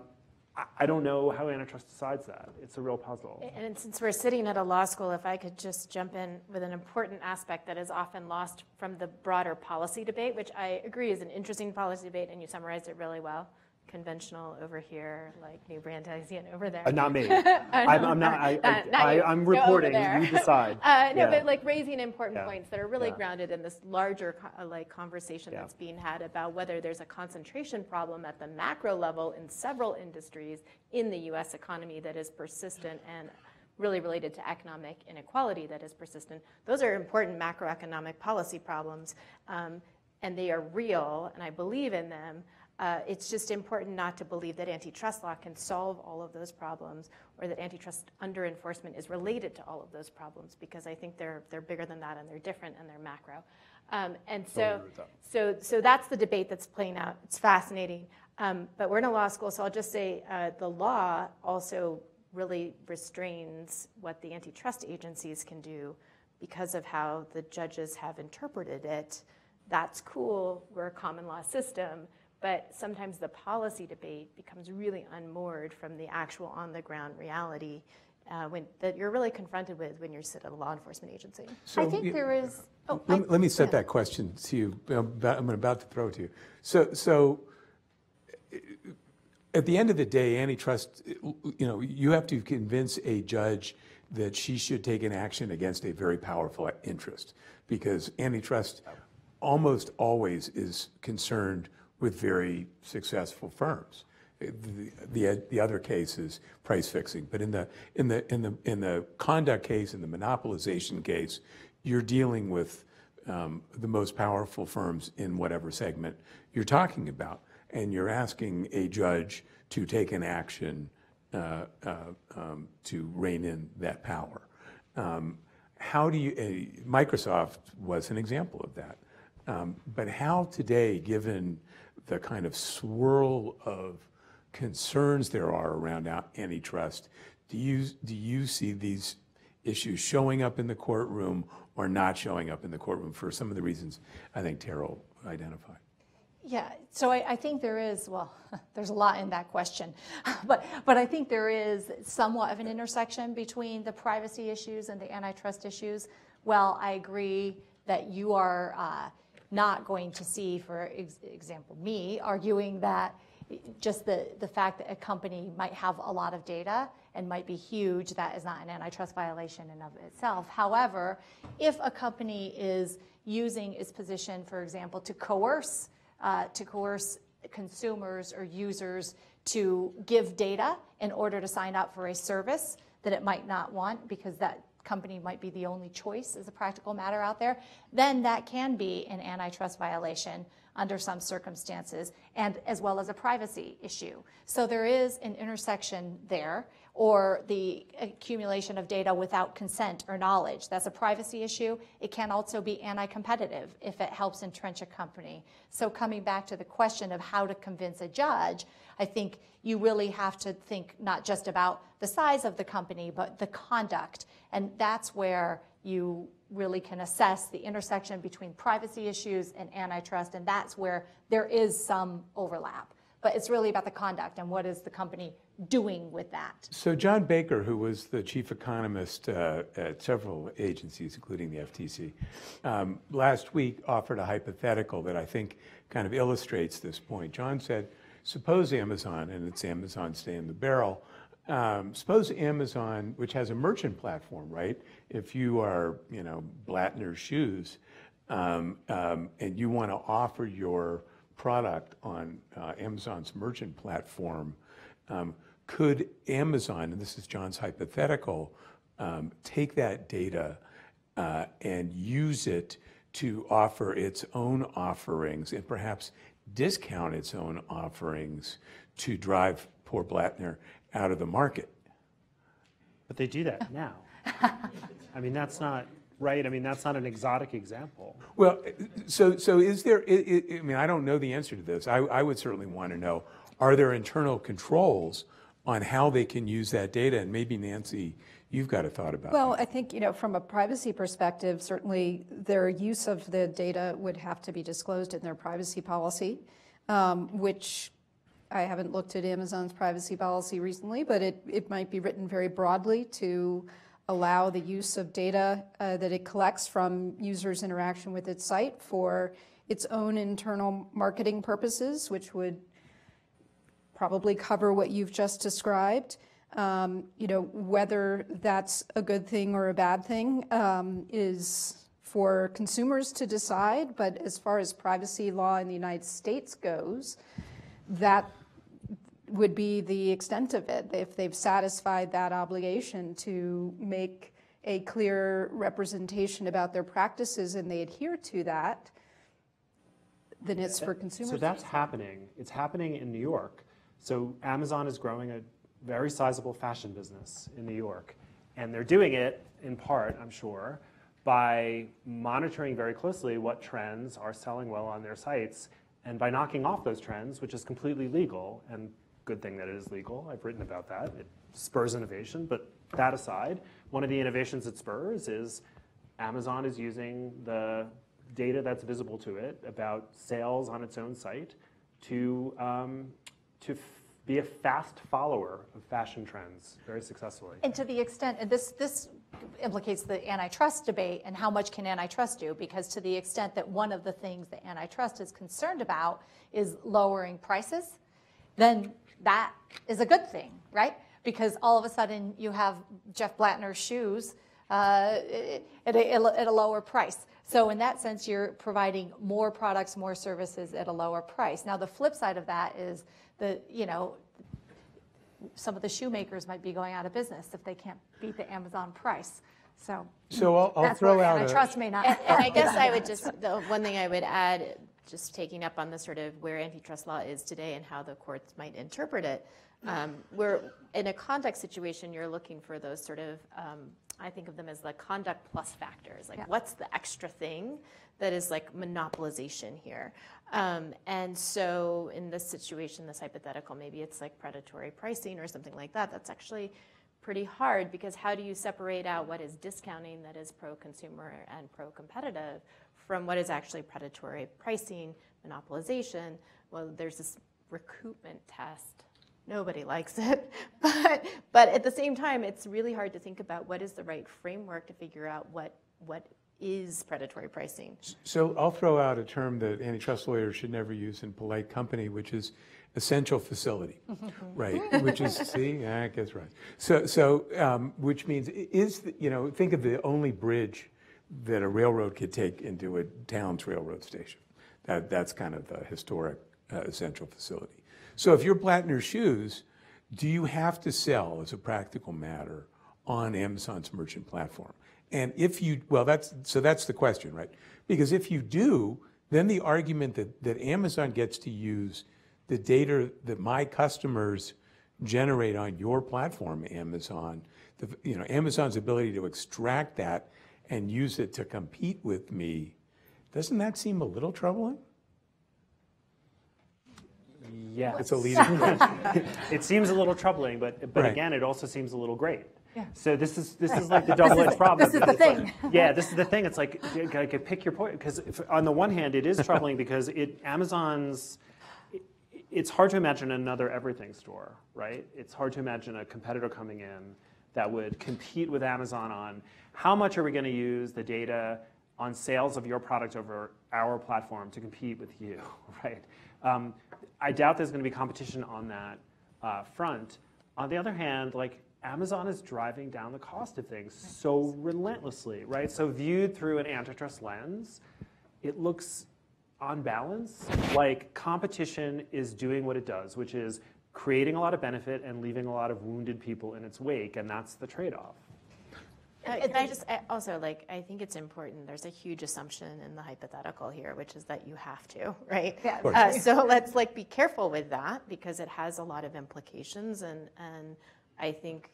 I- I don't know how antitrust decides that. It's a real puzzle. And since we're sitting at a law school, if I could just jump in with an important aspect that is often lost from the broader policy debate, which I agree is an interesting policy debate, and you summarized it really well. Conventional over here, like New Brandeisian over there. Uh, not me. I'm, I'm not. I, Not- not I. I'm reporting. there. You decide. Uh, no, Yeah. but like raising important Yeah. points that are really Yeah. grounded in this larger uh, like conversation that's being had about whether there's a concentration problem at the macro level in several industries in the U.S. economy that is persistent and really related to economic inequality that is persistent. Those are important macroeconomic policy problems, um, and they are real, and I believe in them. Uh, it's just important not to believe that antitrust law can solve all of those problems or that antitrust under enforcement is related to all of those problems because I think they're, they're bigger than that and they're different and they're macro. Um, and so, so, so that's the debate that's playing out. It's fascinating. Um, but we're in a law school, so I'll just say uh, the law also really restrains what the antitrust agencies can do because of how the judges have interpreted it. That's cool. We're a common law system. But sometimes the policy debate becomes really unmoored from the actual on the ground reality uh, when, that you're really confronted with when you sit at a law enforcement agency. I think you- there is, oh, Let me- let me set yeah. that question to you. I'm about- I'm about to throw it to you. So, so at the end of the day, antitrust, you know, you have to convince a judge that she should take an action against a very powerful interest because antitrust almost always is concerned with very successful firms. The, the, the other case is price fixing, but in the, in the, in the, in the conduct case, in the monopolization case, you're dealing with um, the most powerful firms in whatever segment you're talking about. And you're asking a judge to take an action uh, uh, um, to rein in that power. Um, How do you, uh, Microsoft was an example of that. Um, But how today, given the kind of swirl of concerns there are around antitrust, do you, do you see these issues showing up in the courtroom or not showing up in the courtroom for some of the reasons I think Terrell identified? Yeah, so I, I think there is, well, there's a lot in that question, but, but I think there is somewhat of an intersection between the privacy issues and the antitrust issues. Well, I agree that you are uh, not going to see, for ex- example, me arguing that just the, the fact that a company might have a lot of data and might be huge, that is not an antitrust violation in of itself. However, if a company is using its position, for example, to coerce uh, to coerce consumers or users to give data in order to sign up for a service that it might not want because that company might be the only choice as a practical matter out there, then that can be an antitrust violation under some circumstances and as well as a privacy issue. So there is an intersection there or the accumulation of data without consent or knowledge. That's a privacy issue. It can also be anti-competitive if it helps entrench a company. So coming back to the question of how to convince a judge, I think you really have to think not just about the size of the company, but the conduct. And that's where you really can assess the intersection between privacy issues and antitrust, and that's where there is some overlap. But it's really about the conduct and what is the company doing with that. So John Baker, who was the chief economist uh, at several agencies, including the FTC, um, last week offered a hypothetical that I think kind of illustrates this point. John said, suppose Amazon, and it's Amazon stay in the barrel, um, suppose Amazon, which has a merchant platform, right? If you are, you know, Blattner shoes, um, um, and you want to offer your product on uh, Amazon's merchant platform, um, could Amazon, and this is John's hypothetical, um, take that data uh, and use it to offer its own offerings and perhaps discount its own offerings to drive poor Blattner out of the market? But they do that now. I mean, that's not right. I mean, that's not an exotic example. Well, so, so is there, I, I mean, I don't know the answer to this. I, I would certainly want to know, are there internal controls on how they can use that data? And maybe Nancy, you've got a thought about Well, that. I think, you know, from a privacy perspective, certainly their use of the data would have to be disclosed in their privacy policy, um, which I haven't looked at Amazon's privacy policy recently, but it, it might be written very broadly to allow the use of data uh, that it collects from users' interaction with its site for its own internal marketing purposes, which would probably cover what you've just described. Um, You know, whether that's a good thing or a bad thing um, is for consumers to decide, but as far as privacy law in the United States goes, that would be the extent of it. If they've satisfied that obligation to make a clear representation about their practices and they adhere to that, then it's for consumers. So that's happening. It's happening in New York. So Amazon is growing a very sizable fashion business in New York. And they're doing it in part, I'm sure, by monitoring very closely what trends are selling well on their sites and by knocking off those trends, which is completely legal and good thing that it is legal. I've written about that. It spurs innovation. But that aside, one of the innovations it spurs is Amazon is using the data that's visible to it about sales on its own site to, um, to be a fast follower of fashion trends very successfully. And to the extent, and this, this implicates the antitrust debate and how much can antitrust do? Because to the extent that one of the things that antitrust is concerned about is lowering prices, then that is a good thing, right? Because all of a sudden you have Jeff Blattner's shoes uh, at, a, at a lower price. So in that sense, you're providing more products, more services at a lower price. Now the flip side of that is the, you know, some of the shoemakers might be going out of business if they can't beat the Amazon price. So So I'll, I'll throw where out a, antitrust may not. And, and I guess I would just, the one thing I would add, just taking up on the sort of where antitrust law is today and how the courts might interpret it. Um, we're in a conduct situation, you're looking for those sort of, um, I think of them as like conduct plus factors. Like, Yeah. what's the extra thing that is like monopolization here? Um, and so, in this situation, this hypothetical, maybe it's like predatory pricing or something like that. That's actually pretty hard because how do you separate out what is discounting that is pro consumer and pro competitive from what is actually predatory pricing, monopolization? Well, there's this recoupment test. Nobody likes it. But, but at the same time, it's really hard to think about what is the right framework to figure out what, what is predatory pricing. so I'll throw out a term that antitrust lawyers should never use in polite company, which is essential facility, right? Which is, see, I guess right. So, so, um, which means, is, the- you know, think of the only bridge that a railroad could take into a town's railroad station. That, that's kind of the historic uh, essential facility. So if you're Blattner Shoes, do you have to sell as a practical matter on Amazon's merchant platform? And if you, well, that's, so that's the question, right? Because if you do, then the argument that, that Amazon gets to use the data that my customers generate on your platform, Amazon, the, you know, Amazon's ability to extract that and use it to compete with me, doesn't that seem a little troubling? Yeah. It's a leading question. It seems a little troubling, but, but Right. again, it also seems a little great. Yeah. So this is, this is like the double-edged problem. this is the It's like- thing. Yeah, this is the thing. It's like, you gotta pick your point, because on the one hand, it is troubling because it, Amazon's, it- it's hard to imagine another everything store, right? It's hard to imagine a competitor coming in that would compete with Amazon on how much are we gonna use the data on sales of your product over our platform to compete with you, right? Um, I doubt there's going to be competition on that uh, front. On the other hand, like Amazon is driving down the cost of things so relentlessly, right? So viewed through an antitrust lens, it looks on balance like competition is doing what it does, which is creating a lot of benefit and leaving a lot of wounded people in its wake, and that's the trade-off. Uh, Can I just I also like? I think it's important. There's a huge assumption in the hypothetical here, which is that you have to, right? Yeah. Uh, so let's like be careful with that because it has a lot of implications, and and I think,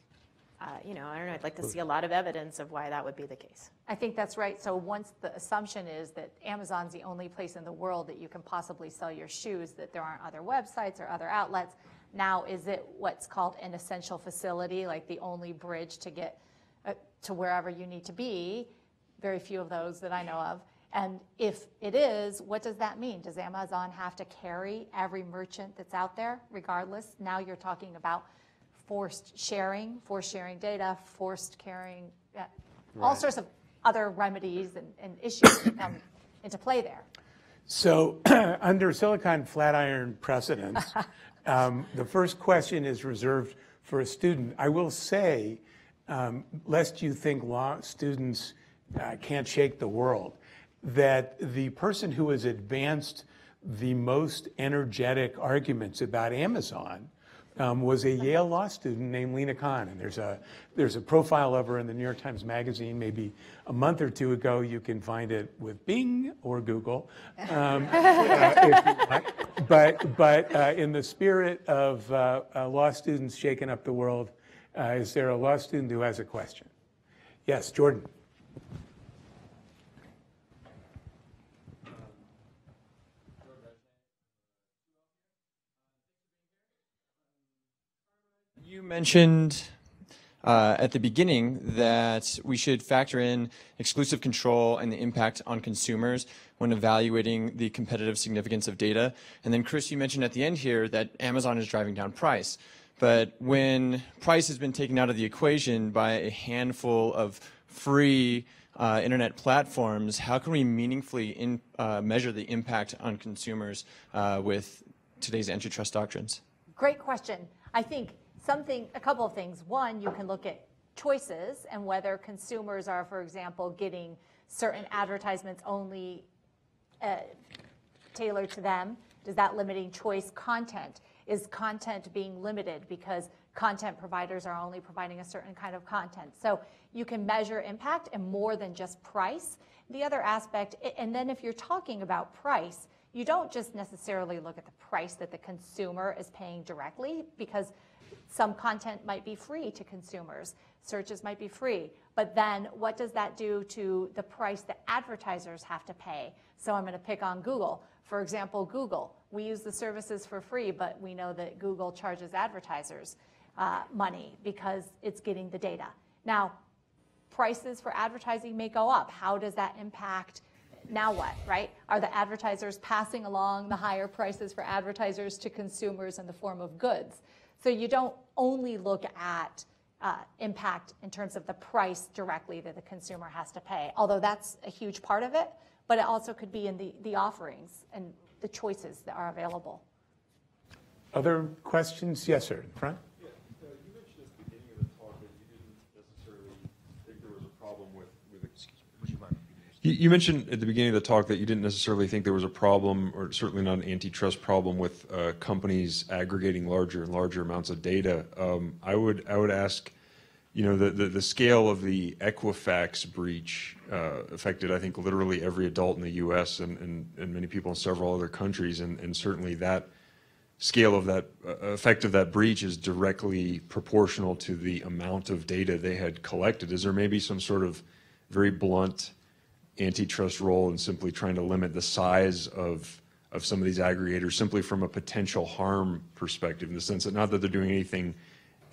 uh, you know, I don't know. I'd like to see a lot of evidence of why that would be the case. I think that's right. So once the assumption is that Amazon's the only place in the world that you can possibly sell your shoes, that there aren't other websites or other outlets, now is it what's called an essential facility, like the only bridge to get uh, to wherever you need to be? Very few of those that I know of. And if it is, what does that mean? Does Amazon have to carry every merchant that's out there regardless? Now you're talking about forced sharing, forced sharing data, forced carrying, all Right. sorts of other remedies and, and issues that come into play there. So, under Silicon Flatirons precedents, um, the first question is reserved for a student. I will say, um, lest you think law students uh, can't shake the world, that the person who has advanced the most energetic arguments about Amazon um, was a Yale law student named Lina Khan. And there's a, there's a profile of her in the New York Times Magazine maybe a month or two ago. You can find it with Bing or Google. Um, uh. But, but uh, in the spirit of uh, uh, law students shaking up the world, uh, is there a law student who has a question? Yes, Jordan. You mentioned uh, at the beginning that we should factor in exclusive control and the impact on consumers when evaluating the competitive significance of data. And then, Chris, you mentioned at the end here that Amazon is driving down price. But when price has been taken out of the equation by a handful of free uh, internet platforms, how can we meaningfully in, uh, measure the impact on consumers uh, with today's antitrust doctrines? Great question. I think something, a couple of things. One, you can look at choices and whether consumers are, for example, getting certain advertisements only uh, tailored to them. Does that limiting choice content? Is content being limited because content providers are only providing a certain kind of content? So you can measure impact and more than just price. The other aspect, and then if you're talking about price, you don't just necessarily look at the price that the consumer is paying directly because some content might be free to consumers, searches might be free. But then what does that do to the price that advertisers have to pay? So I'm going to pick on Google. For example, Google. We use the services for free, but we know that Google charges advertisers uh, money because it's getting the data. Now, prices for advertising may go up. How does that impact? Now what, right? Are the advertisers passing along the higher prices for advertisers to consumers in the form of goods? So you don't only look at uh, impact in terms of the price directly that the consumer has to pay, although that's a huge part of it, but it also could be in the, the offerings and the choices that are available. Other questions? Yes, sir, in front. Yeah, uh, you mentioned at the beginning of the talk that you didn't necessarily think there was a problem with, with, would you mind? You, you mentioned at the beginning of the talk that you didn't necessarily think there was a problem, or certainly not an antitrust problem with uh, companies aggregating larger and larger amounts of data. Um, I would, I would ask, you know, the, the, the scale of the Equifax breach uh, affected, I think, literally every adult in the U.S. and, and, and many people in several other countries, and, and certainly that scale of that uh, effect of that breach is directly proportional to the amount of data they had collected. Is there maybe some sort of very blunt antitrust role in simply trying to limit the size of of some of these aggregators simply from a potential harm perspective, in the sense that not that they're doing anything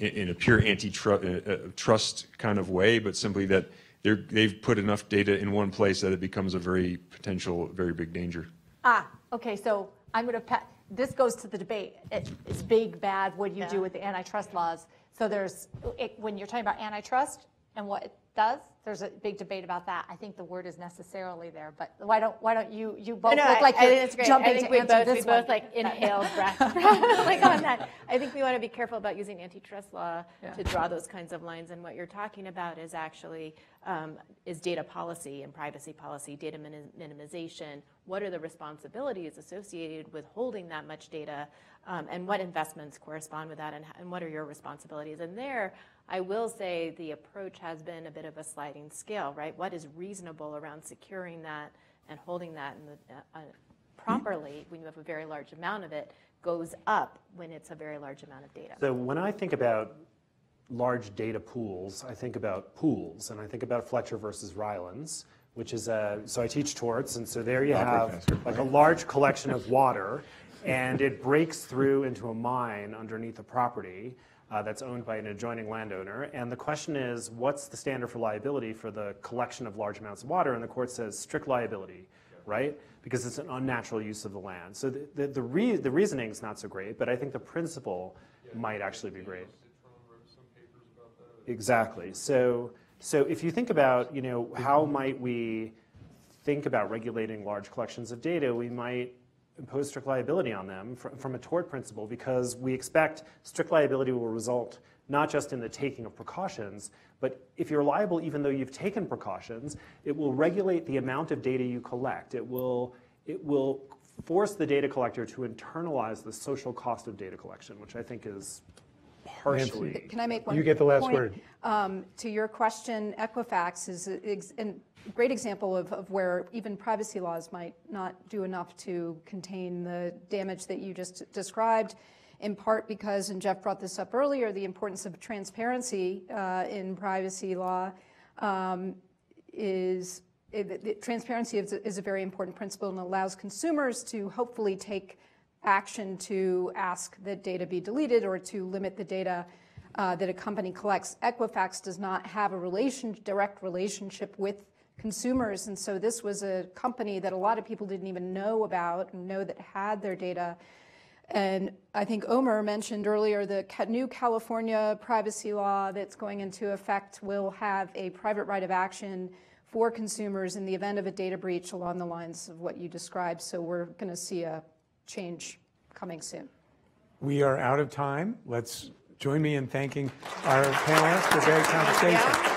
in, in a pure antitrust uh, kind of way, but simply that they're, they've put enough data in one place that it becomes a very potential, very big danger. Ah, okay, so I'm going to, this goes to the debate. It, it's big, bad, what do you Yeah. do with the antitrust laws? So there's, it, when you're talking about antitrust and what it does, there's a big debate about that. I think the word is necessarily there, but why don't, why don't you, you both No, look I- like I you're think it's great. I jumping think to we answer both, this we one. both like inhaled breath, like on that. I think we want to be careful about using antitrust law to draw those kinds of lines. And what you're talking about is actually um, is data policy and privacy policy, data minimization. What are the responsibilities associated with holding that much data, um, and what investments correspond with that, and, and what are your responsibilities? And there, I will say the approach has been a bit of a sliding scale, right? What is reasonable around securing that and holding that in the, uh, uh, properly when you have a very large amount of it goes up when it's a very large amount of data. So when I think about large data pools, I think about pools, and I think about Fletcher versus Rylands, which is a, so I teach torts, and so there you have like a large collection of water, and it breaks through into a mine underneath a property uh, that's owned by an adjoining landowner. And the question is, what's the standard for liability for the collection of large amounts of water? And the court says strict liability, right? Because it's an unnatural use of the land. So the, the, the, re- the reasoning is not so great, but I think the principle might actually be great. Exactly. So, so if you think about, you know, how might we think about regulating large collections of data, we might impose strict liability on them fr- from a tort principle because we expect strict liability will result not just in the taking of precautions, but if you're liable even though you've taken precautions, it will regulate the amount of data you collect. It will, it will force the data collector to internalize the social cost of data collection, which I think is partially. Can I make one You get the last point? word. Um, To your question, Equifax is a a great example of, of where even privacy laws might not do enough to contain the damage that you just described, in part because, and Jeff brought this up earlier, the importance of transparency uh, in privacy law um, is, it- it- transparency is is a very important principle and allows consumers to hopefully take action to ask that data be deleted or to limit the data uh, that a company collects. Equifax does not have a relation, direct relationship with consumers, and so this was a company that a lot of people didn't even know about and know that had their data. And I think Omer mentioned earlier the new California privacy law that's going into effect will have a private right of action for consumers in the event of a data breach along the lines of what you described. So we're going to see a change coming soon. We are out of time. Let's join me in thanking our panelists for a great conversation.